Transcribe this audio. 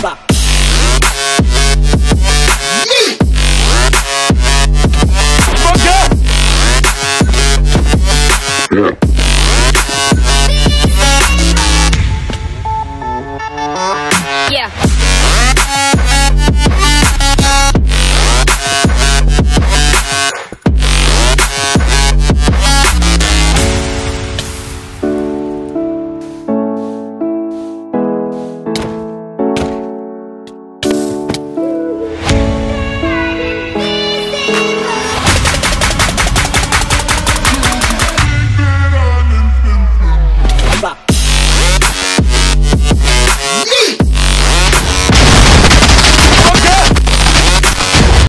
Baba. Me. Yeah. stop.